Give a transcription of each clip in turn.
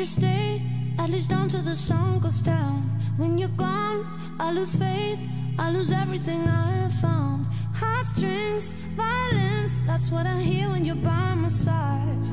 just stay, at least until the sun goes down. When you're gone, I lose faith, I lose everything I've found. Heartstrings, violence, that's what I hear when you're by my side.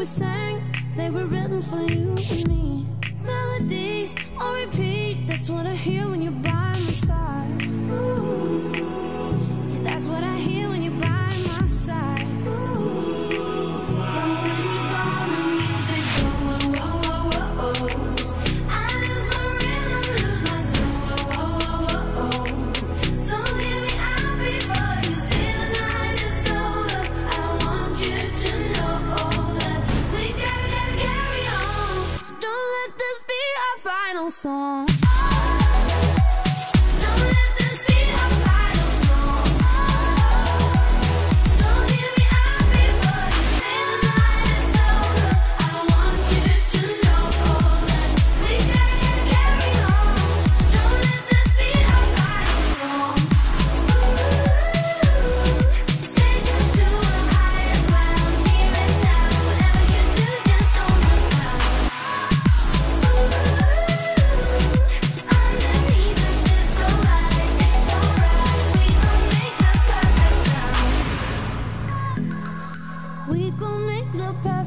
we sang, they were written for you and me. Melodies on repeat, that's what I hear when you're by. Song.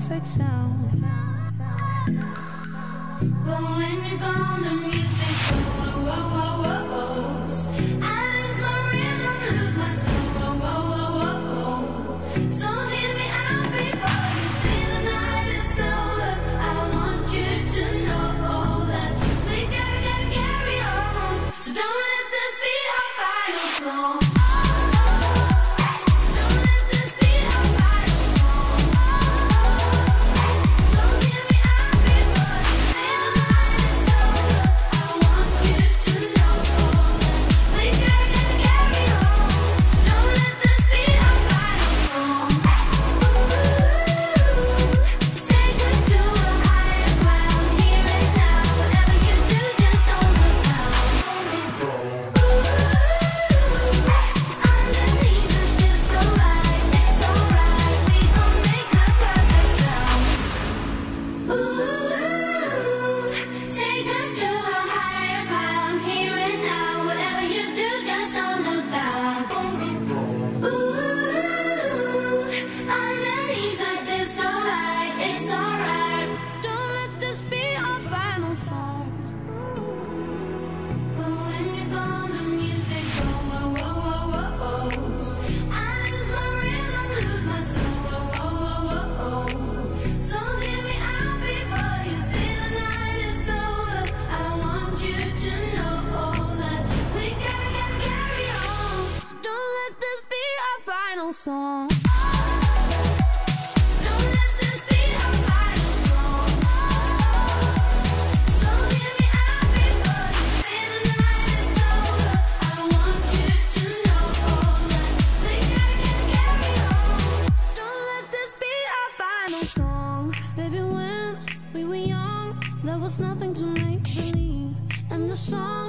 perfect sound. But when you're gone, the music goes.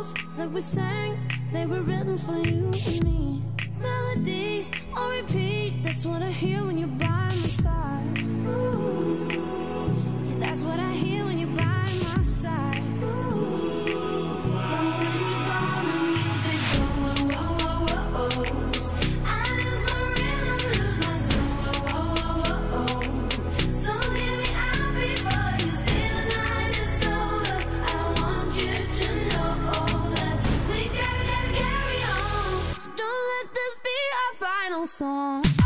songs that we sang, they were written for you and me. Melodies on repeat, that's what I hear when you're by my side. Ooh. Song.